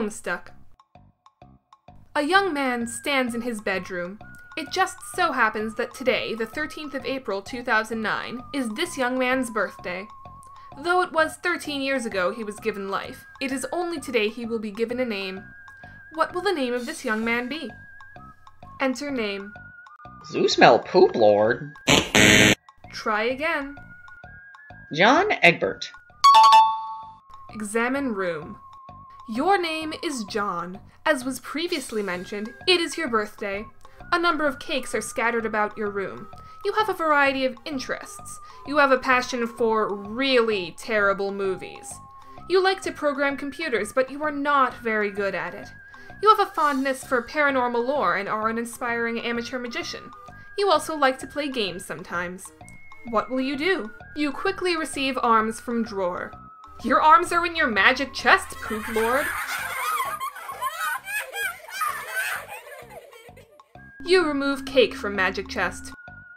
Homestuck. A young man stands in his bedroom. It just so happens that today, the 13th of April 2009, is this young man's birthday. Though it was 13 years ago he was given life, it is only today he will be given a name. What will the name of this young man be? Enter name. Zoosmell Pooplord. Try again. John Egbert. Examine room. Your name is John. As was previously mentioned, it is your birthday. A number of cakes are scattered about your room. You have a variety of interests. You have a passion for really terrible movies. You like to program computers, but you are not very good at it. You have a fondness for paranormal lore and are an inspiring amateur magician. You also like to play games sometimes. What will you do? You quickly receive arms from drawer. Your arms are in your magic chest, Pooplord. You remove cake from magic chest.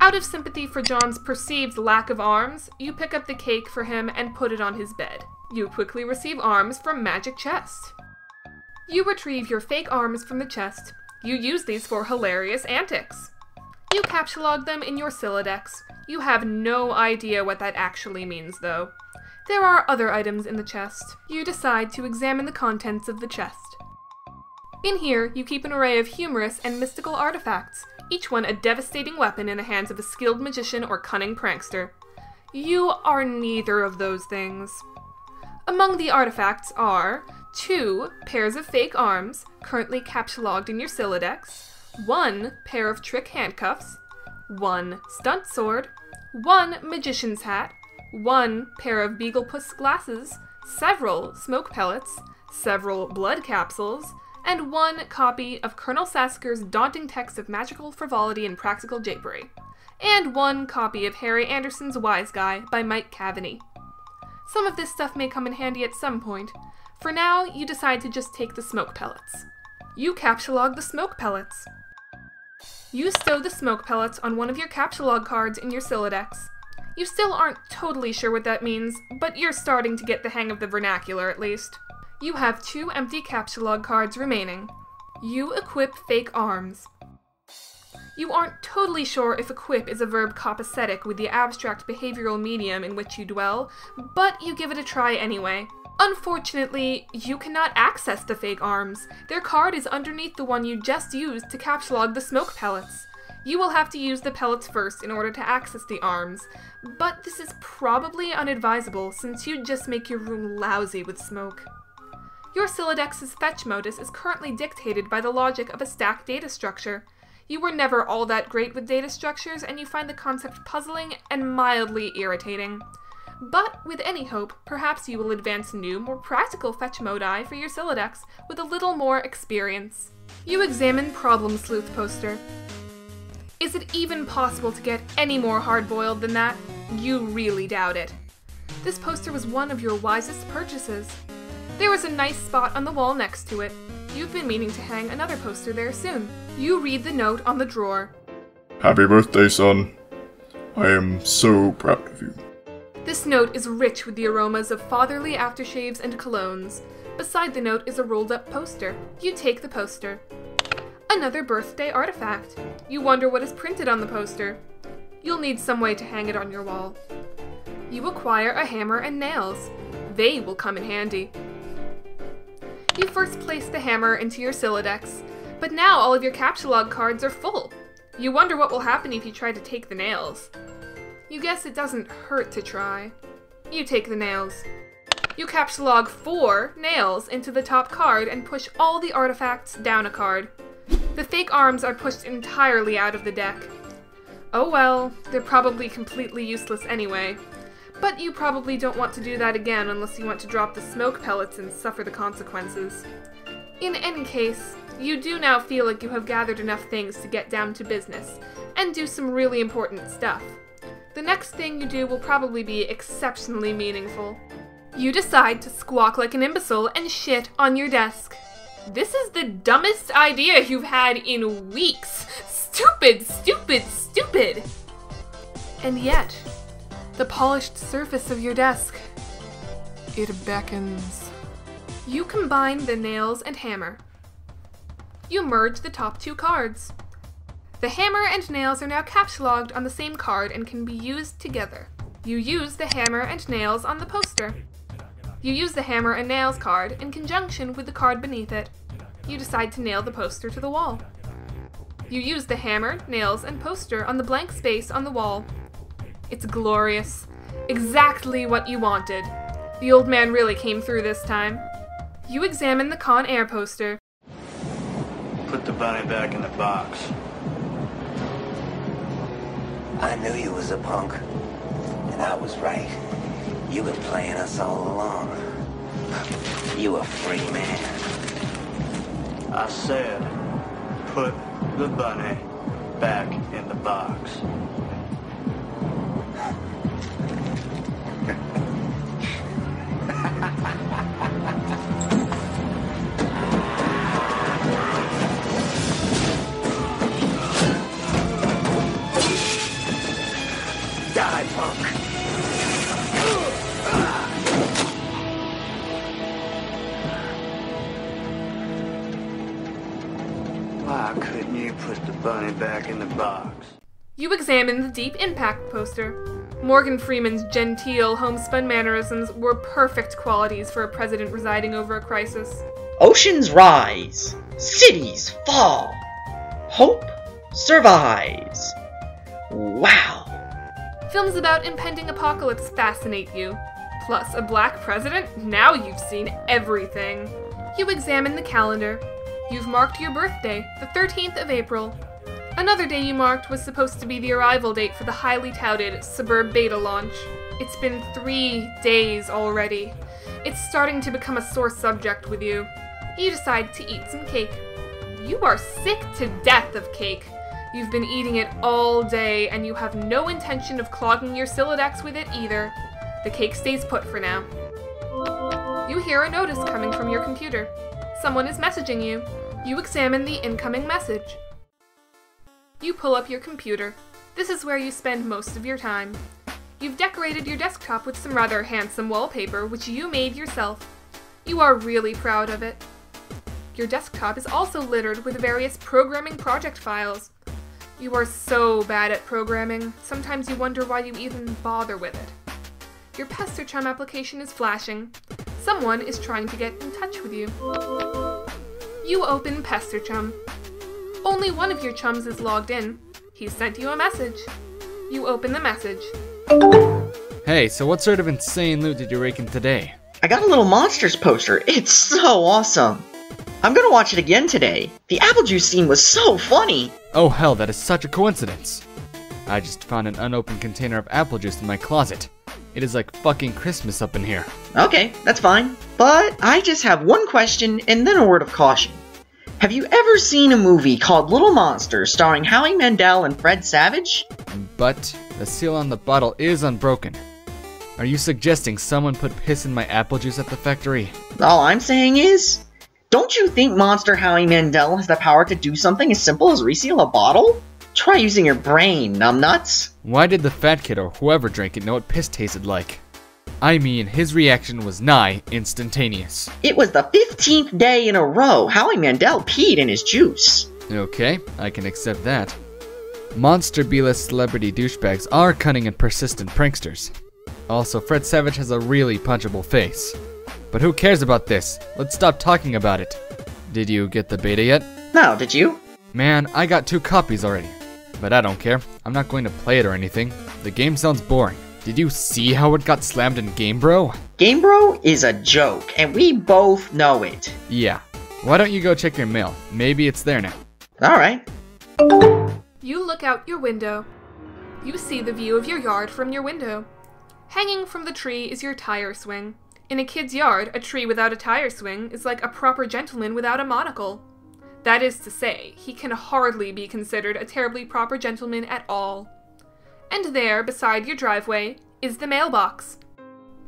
Out of sympathy for John's perceived lack of arms, you pick up the cake for him and put it on his bed. You quickly receive arms from magic chest. You retrieve your fake arms from the chest. You use these for hilarious antics. You captchalogue them in your Sylladex. You have no idea what that actually means, though. There are other items in the chest. You decide to examine the contents of the chest. In here, you keep an array of humorous and mystical artifacts, each one a devastating weapon in the hands of a skilled magician or cunning prankster. You are neither of those things. Among the artifacts are two pairs of fake arms, currently captchalogued in your Sylladex, one pair of trick handcuffs, one stunt sword, one magician's hat, one pair of Beaglepuss glasses, several smoke pellets, several blood capsules, and one copy of Colonel Sassacre's daunting text of magical frivolity and practical japery, and one copy of Harry Anderson's Wise Guy by Mike Caveney. Some of this stuff may come in handy at some point. For now, you decide to just take the smoke pellets. You captchalogue the smoke pellets. You stow the smoke pellets on one of your captchalogue cards in your Sylladex. You still aren't totally sure what that means, but you're starting to get the hang of the vernacular at least. You have two empty captchalogue cards remaining. You equip fake arms. You aren't totally sure if equip is a verb copacetic with the abstract behavioral medium in which you dwell, but you give it a try anyway. Unfortunately, you cannot access the fake arms. Their card is underneath the one you just used to captchalogue the smoke pellets. You will have to use the pellets first in order to access the arms, but this is probably unadvisable since you'd just make your room lousy with smoke. Your Sylladex's fetch modus is currently dictated by the logic of a stack data structure. You were never all that great with data structures, and you find the concept puzzling and mildly irritating. But with any hope, perhaps you will advance new, more practical fetch modi for your Sylladex with a little more experience. You examine Problem Sleuth poster. Is it even possible to get any more hard-boiled than that? You really doubt it. This poster was one of your wisest purchases. There was a nice spot on the wall next to it. You've been meaning to hang another poster there soon. You read the note on the drawer. Happy birthday, son. I am so proud of you. This note is rich with the aromas of fatherly aftershaves and colognes. Beside the note is a rolled up poster. You take the poster. Another birthday artifact. You wonder what is printed on the poster. You'll need some way to hang it on your wall. You acquire a hammer and nails. They will come in handy. You first place the hammer into your Sylladex, but now all of your Captchalogue cards are full. You wonder what will happen if you try to take the nails. You guess it doesn't hurt to try. You take the nails. You Captchalogue four nails into the top card and push all the artifacts down a card. The fake arms are pushed entirely out of the deck. Oh well, they're probably completely useless anyway. But you probably don't want to do that again unless you want to drop the smoke pellets and suffer the consequences. In any case, you do now feel like you have gathered enough things to get down to business, and do some really important stuff. The next thing you do will probably be exceptionally meaningful. You decide to squawk like an imbecile and shit on your desk. This is the dumbest idea you've had in weeks. Stupid, stupid, stupid! And yet, the polished surface of your desk, it beckons. You combine the nails and hammer. You merge the top two cards. The hammer and nails are now captchalogued on the same card and can be used together. You use the hammer and nails on the poster. You use the hammer and nails card in conjunction with the card beneath it. You decide to nail the poster to the wall. You use the hammer, nails, and poster on the blank space on the wall. It's glorious. Exactly what you wanted. The old man really came through this time. You examine the Con Air poster. Put the bunny back in the box. I knew you was a punk. And I was right. You've been playing us all along. You a free man. I said, put the bunny back in the box. Die, punk. Couldn't you put the bunny back in the box? You examine the Deep Impact poster. Morgan Freeman's genteel, homespun mannerisms were perfect qualities for a president residing over a crisis. Oceans rise, cities fall, hope survives. Wow. Films about impending apocalypse fascinate you. Plus, a black president? Now you've seen everything. You examine the calendar. You've marked your birthday, the 13th of April. Another day you marked was supposed to be the arrival date for the highly touted Sburb Beta launch. It's been three days already. It's starting to become a sore subject with you. You decide to eat some cake. You are sick to death of cake. You've been eating it all day, and you have no intention of clogging your Sylladex with it either. The cake stays put for now. You hear a notice coming from your computer. Someone is messaging you. You examine the incoming message. You pull up your computer. This is where you spend most of your time. You've decorated your desktop with some rather handsome wallpaper, which you made yourself. You are really proud of it. Your desktop is also littered with various programming project files. You are so bad at programming, sometimes you wonder why you even bother with it. Your PesterChum application is flashing. Someone is trying to get in touch with you. You open PesterChum. Only one of your chums is logged in. He sent you a message. You open the message. Hey, so what sort of insane loot did you rake in today? I got a little monsters poster. It's so awesome. I'm gonna watch it again today. The apple juice scene was so funny. Oh hell, that is such a coincidence. I just found an unopened container of apple juice in my closet. It is like fucking Christmas up in here. Okay, that's fine. But I just have one question and then a word of caution. Have you ever seen a movie called Little Monsters starring Howie Mandel and Fred Savage? But the seal on the bottle is unbroken. Are you suggesting someone put piss in my apple juice at the factory? All I'm saying is, don't you think Monster Howie Mandel has the power to do something as simple as reseal a bottle? Try using your brain, numbnuts. Why did the fat kid or whoever drank it know what piss tasted like? I mean, his reaction was nigh instantaneous. It was the 15th day in a row Howie Mandel peed in his juice. Okay, I can accept that. Monster B-list celebrity douchebags are cunning and persistent pranksters. Also, Fred Savage has a really punchable face. But who cares about this? Let's stop talking about it. Did you get the beta yet? No, did you? Man, I got two copies already. But I don't care. I'm not going to play it or anything. The game sounds boring. Did you see how it got slammed in Game Bro? Game Bro is a joke, and we both know it. Yeah. Why don't you go check your mail? Maybe it's there now. Alright. You look out your window. You see the view of your yard from your window. Hanging from the tree is your tire swing. In a kid's yard, a tree without a tire swing is like a proper gentleman without a monocle. That is to say, he can hardly be considered a terribly proper gentleman at all. And there, beside your driveway, is the mailbox.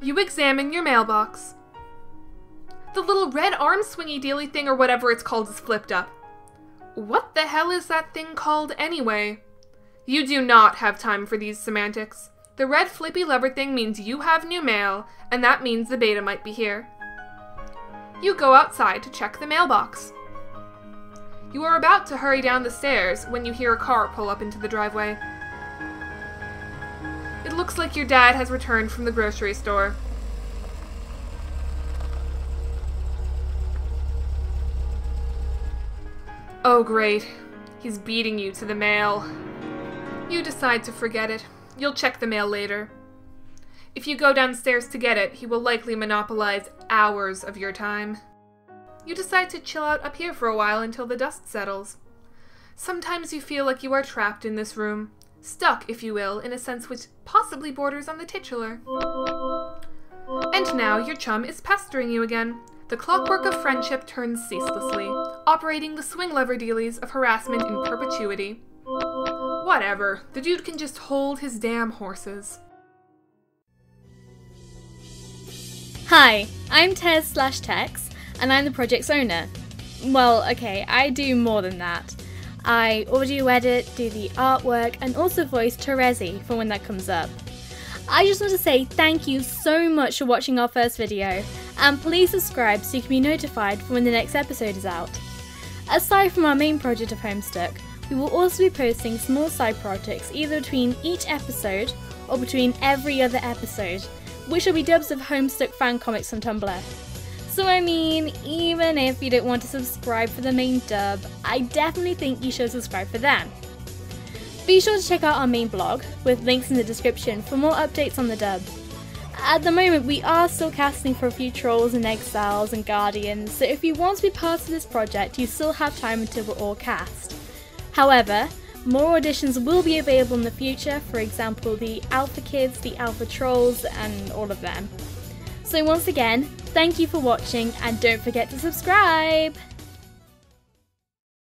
You examine your mailbox. The little red arm swingy dealy thing or whatever it's called is flipped up. What the hell is that thing called anyway? You do not have time for these semantics. The red flippy lever thing means you have new mail, and that means the beta might be here. You go outside to check the mailbox. You are about to hurry down the stairs when you hear a car pull up into the driveway. It looks like your dad has returned from the grocery store. Oh, great. He's beating you to the mail. You decide to forget it. You'll check the mail later. If you go downstairs to get it, he will likely monopolize hours of your time. You decide to chill out up here for a while until the dust settles. Sometimes you feel like you are trapped in this room, stuck, if you will, in a sense which possibly borders on the titular. And now your chum is pestering you again. The clockwork of friendship turns ceaselessly, operating the swing lever dealies of harassment in perpetuity. Whatever, the dude can just hold his damn horses. Hi, I'm Tez slash Tex, and I'm the project's owner. Well, okay, I do more than that. I audio edit, do the artwork, and also voice Terezi for when that comes up. I just want to say thank you so much for watching our first video, and please subscribe so you can be notified for when the next episode is out. Aside from our main project of Homestuck, we will also be posting small side projects either between each episode or between every other episode, which will be dubs of Homestuck fan comics on Tumblr. So, I mean, even if you don't want to subscribe for the main dub, I definitely think you should subscribe for them. Be sure to check out our main blog, with links in the description, for more updates on the dub. At the moment, we are still casting for a few Trolls and Exiles and Guardians, so if you want to be part of this project, you still have time until we're all cast. However, more auditions will be available in the future, for example, the Alpha Kids, the Alpha Trolls, and all of them. So, once again, thank you for watching and don't forget to subscribe!